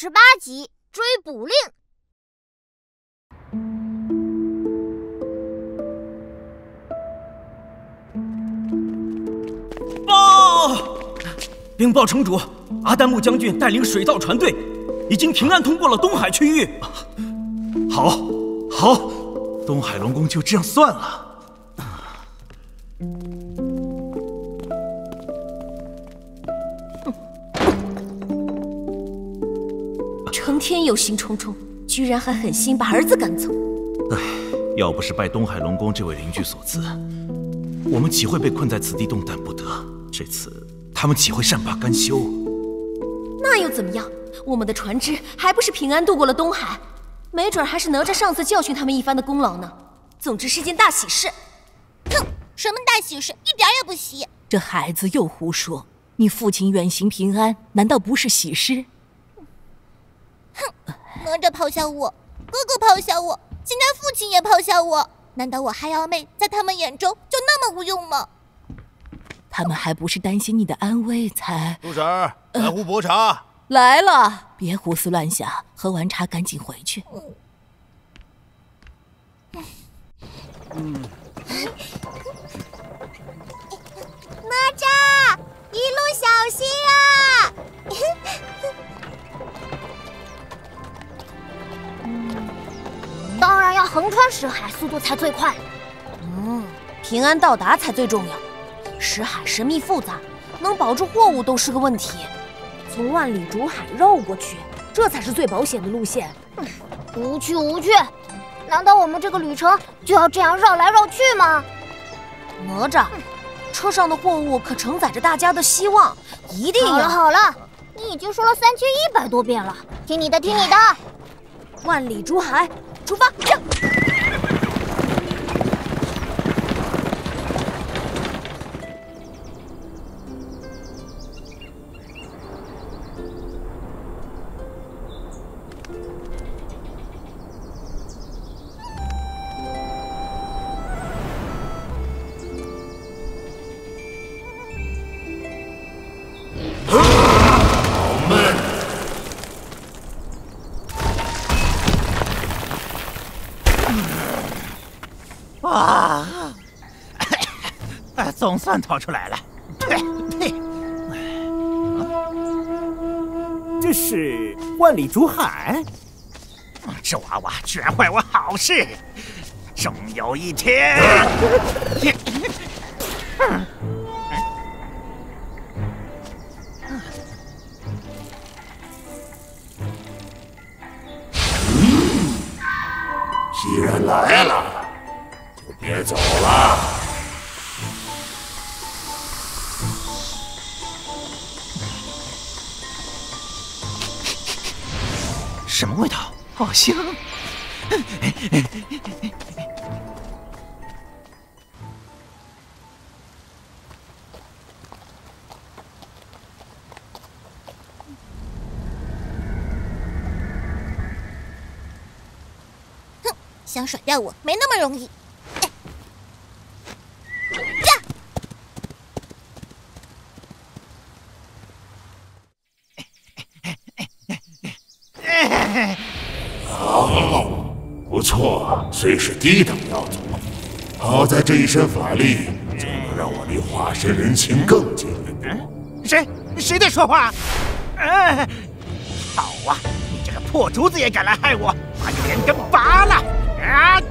二十八集追捕令。报！禀报城主，阿丹木将军带领水道船队已经平安通过了东海区域。好，好，东海龙宫就这样算了。天忧心忡忡，居然还狠心把儿子赶走。唉，要不是拜东海龙宫这位邻居所赐，我们岂会被困在此地动弹不得？这次他们岂会善罢甘休？那又怎么样？我们的船只还不是平安渡过了东海？没准还是哪吒上次教训他们一番的功劳呢。总之是件大喜事。哼，什么大喜事？一点也不喜。这孩子又胡说！你父亲远行平安，难道不是喜事？哼，哪吒抛下我，哥哥抛下我，现在父亲也抛下我，难道我海瑶妹在他们眼中就那么无用吗？他们还不是担心你的安危才……陆婶儿，来壶薄茶。来了，别胡思乱想，喝完茶赶紧回去。嗯。哪吒，一路小心啊！当然要横穿石海，速度才最快。嗯，平安到达才最重要。石海神秘复杂，能保住货物都是个问题。从万里竹海绕过去，这才是最保险的路线。无趣无趣，难道我们这个旅程就要这样绕来绕去吗？哪吒，车上的货物可承载着大家的希望，一定要。好了好了，你已经说了三千一百多遍了，听你的听你的。万里竹海，出发！总算逃出来了。呸呸！这是万里竹海。这娃娃居然坏我好事！终有一天。想甩掉我没那么容易。呀！好，不错，虽是低等妖族，好在这一身法力就能让我离化身人形更近一步。谁？谁在说话？哎，好啊！你这个破竹子也敢来害我，把你连根拔了！啊！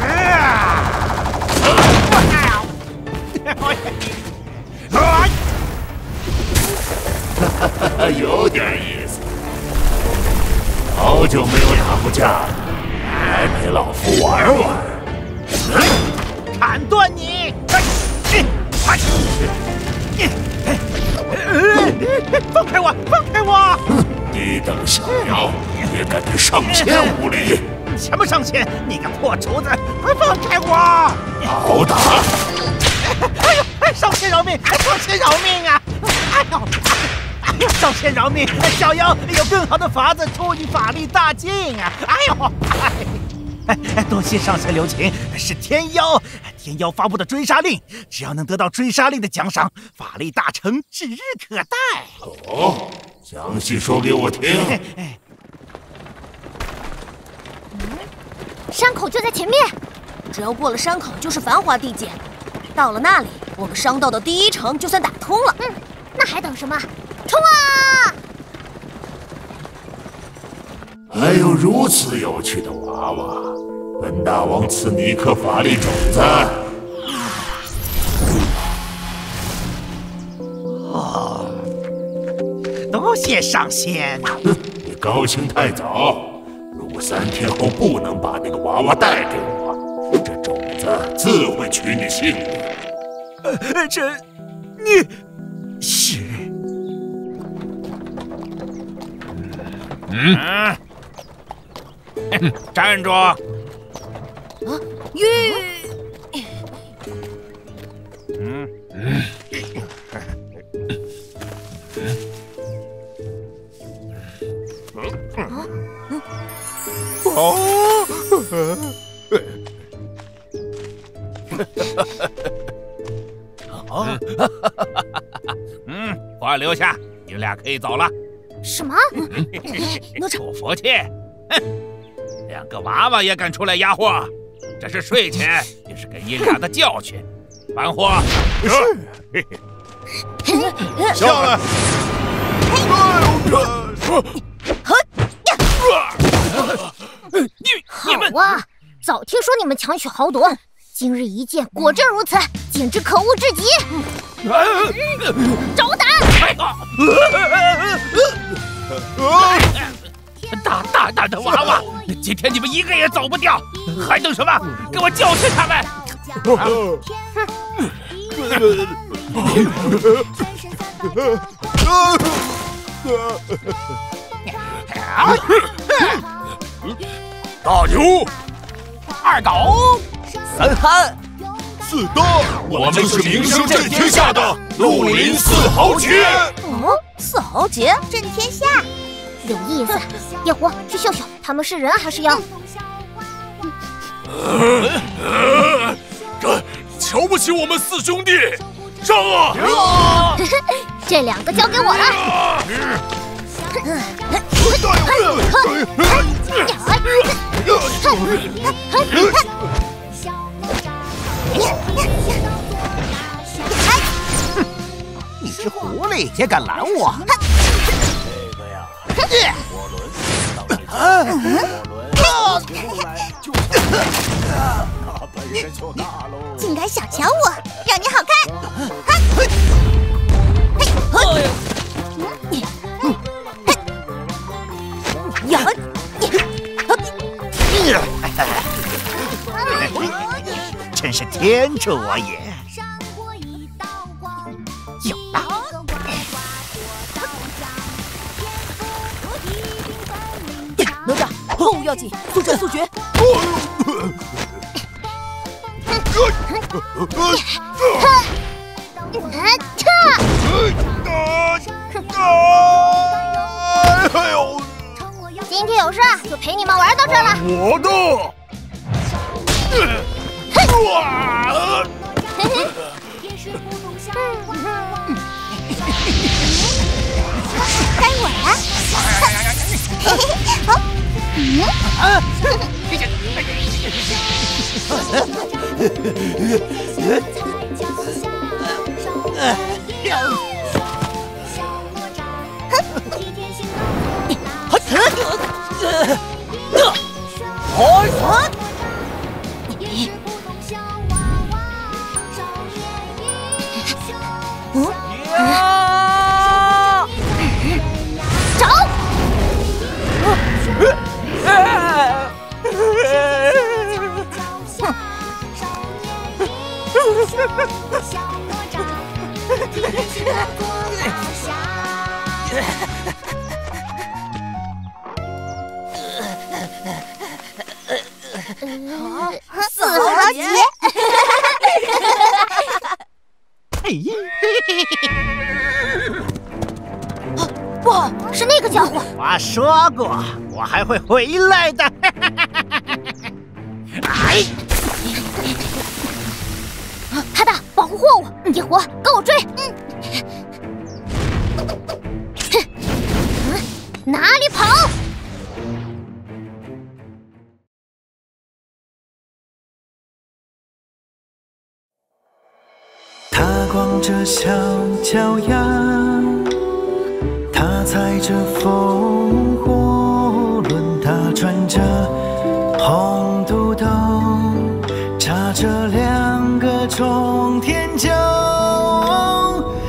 啊！哈哈，有点意思。好久没有打过架了，来陪老夫玩玩。砍断你！放开我！放开我！低等小妖，也敢对上仙无礼？什么上仙？你个破厨子！快放开我！好打！哎呦！哎，上仙饶命！上仙饶命啊！哎呦！哎呦！上仙饶命！小妖有更好的法子助你法力大进啊！哎呦！哎，多谢上仙留情。是天妖，天妖发布的追杀令，只要能得到追杀令的奖赏，法力大成指日可待。哦，详细说给我听。山口就在前面，只要过了山口就是繁华地界。到了那里，我们商道的第一城就算打通了。嗯，那还等什么？冲啊！还有如此有趣的娃娃，本大王赐你一颗法力种子。哦，多谢上仙。哼，你高兴太早。三天后不能把那个娃娃带给我，这种子自会取你性命。呃，这，你是？嗯。站住！啊，玉。哦。哦。嗯，我留下，你俩可以走了。什么？哪吒，不服气？哼！两个娃娃也敢出来压货，这是睡前，也是给你俩的教训。搬货！是。下来！你你们哇！早听说你们强取豪夺，今日一见，果真如此，简直可恶至极！找打！大大胆的娃娃，今天你们一个也走不掉，还等什么？给我教训他们！大牛，二狗，三憨，四大，我们是名声震天下的绿林四豪杰。哦，四豪杰震天下。有意思，夜狐去秀秀，他们是人还是妖？这瞧不起我们四兄弟，上啊！这两个交给我了。你只狐狸也敢拦我？火轮，火轮就那本事就大喽！竟敢小瞧我，让你好看！天助我也！有了！哪吒，后务要紧，速战速决！哎呦！今天有事就陪你们玩到这了。我的！哇！该我了！好，嗯，啊！四我说过，我还会回来的。哎！他的保护货物，野狐跟我追！嗯。哪里跑？他光着小脚丫，他踩着风着红肚兜，插着两个冲天鹫。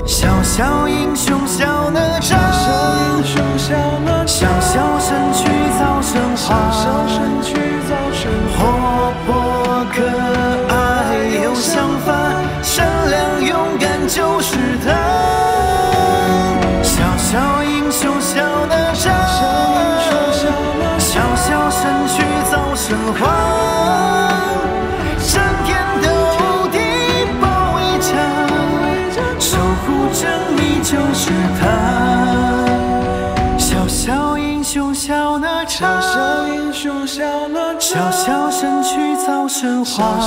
小小英雄小哪吒，小小身躯造神话，神话，上天斗地保卫家，守护着你就是他。小小英雄小哪吒，小小身躯造神话，